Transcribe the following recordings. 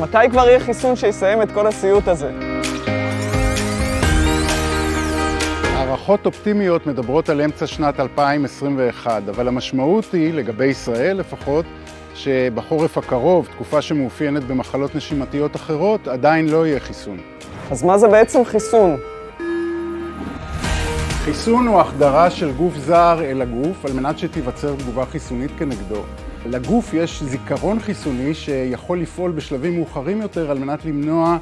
מתי כבר יהיה חיסון שיסיים את כל הסיוט הזה? הערכות אופטימיות מדברות על אמצע שנת 2021, אבל המשמעות היא, לגבי ישראל לפחות, שבחורף הקרוב, תקופה שמאופיינת במחלות נשימתיות אחרות, עדיין לא יהיה חיסון. אז מה זה בעצם חיסון? חיסון הוא החדרה של גוף זר אל הגוף על מנת שתיווצר תגובה חיסונית כנגדו. לגוף יש זיכרון חיסוני שיכול לפעול בשלבים מאוחרים יותר על מנת למנוע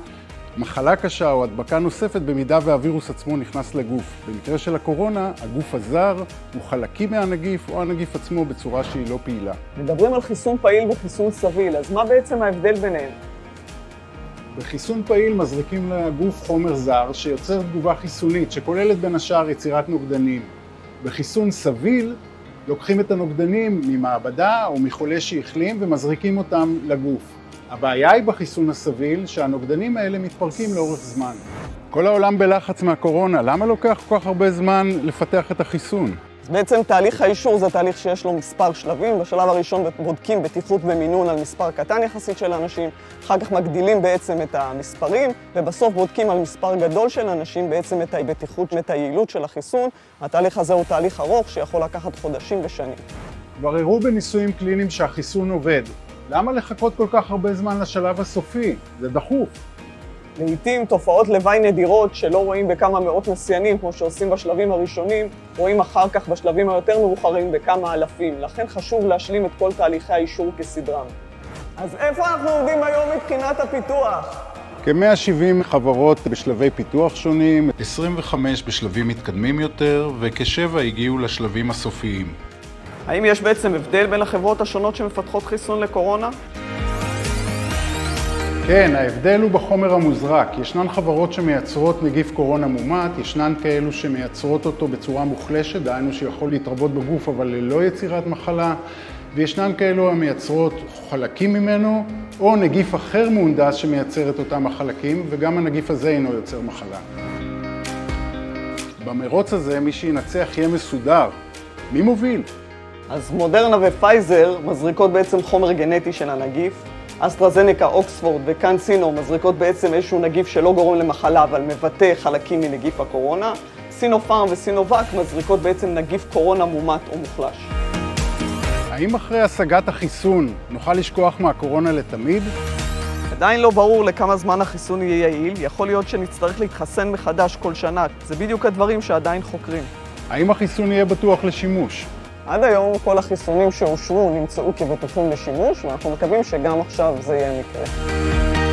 מחלה קשה או הדבקה נוספת במידה והווירוס עצמו נכנס לגוף. במקרה של הקורונה, הגוף הזר הוא חלקים מהנגיף או הנגיף עצמו בצורה שהיא לא פעילה. מדברים על חיסון פעיל וחיסון סביל, אז מה בעצם ההבדל ביניהם? בחיסון פעיל מזריקים לגוף חומר זר שיוצר תגובה חיסונית שכוללת בין השאר יצירת נוגדנים. בחיסון סביל לוקחים את הנוגדנים ממעבדה או מחולה שהחלים ומזריקים אותם לגוף. הבעיה היא בחיסון הסביל שהנוגדנים האלה מתפרקים לאורך זמן. כל העולם בלחץ מהקורונה, למה לוקח כל כך הרבה זמן לפתח את החיסון? בעצם תהליך האישור זה תהליך שיש לו מספר שלבים. בשלב הראשון בודקים בטיחות במינון על מספר קטן יחסית של אנשים, אחר כך מגדילים בעצם את המספרים, ובסוף בודקים על מספר גדול של אנשים בעצם את הבטיחות ואת היעילות של החיסון. התהליך הזה הוא תהליך ארוך שיכול לקחת חודשים ושנים. כבר הראו בניסויים קליניים שהחיסון עובד. למה לחכות כל כך הרבה זמן לשלב הסופי? זה דחוף. לעיתים תופעות לוואי נדירות שלא רואים בכמה מאות נסיינים, כמו שעושים בשלבים הראשונים, רואים אחר כך בשלבים היותר מאוחרים בכמה אלפים. לכן חשוב להשלים את כל תהליכי האישור כסדרם. אז איפה אנחנו עומדים היום מבחינת הפיתוח? כ-170 חברות בשלבי פיתוח שונים, 25 בשלבים מתקדמים יותר, וכשבע הגיעו לשלבים הסופיים. האם יש בעצם הבדל בין החברות השונות שמפתחות חיסון לקורונה? כן, ההבדל הוא בחומר המוזרק. ישנן חברות שמייצרות נגיף קורונה מומת, ישנן כאלו שמייצרות אותו בצורה מוחלשת, דהיינו שיכול להתרבות בגוף אבל ללא יצירת מחלה, וישנן כאלו המייצרות חלקים ממנו, או נגיף אחר מהונדס שמייצר את אותם החלקים, וגם הנגיף הזה אינו יוצר מחלה. במרוץ הזה מי שינצח יהיה מסודר. מי מוביל? אז מודרנה ופייזר מזריקות בעצם חומר גנטי של הנגיף. אסטרזנקה, אוקספורד וקאן סינו מזריקות בעצם איזשהו נגיף שלא גורם למחלה אבל מבטא חלקים מנגיף הקורונה. סינופארם וסינובק מזריקות בעצם נגיף קורונה מומת או מוחלש. האם אחרי השגת החיסון נוכל לשכוח מהקורונה לתמיד? עדיין לא ברור לכמה זמן החיסון יהיה יעיל, יכול להיות שנצטרך להתחסן מחדש כל שנה. זה בדיוק הדברים שעדיין חוקרים. האם החיסון יהיה בטוח לשימוש? עד היום כל החיסונים שאושרו נמצאו כבטוחים לשימוש, ואנחנו מקווים שגם עכשיו זה יהיה מקרה.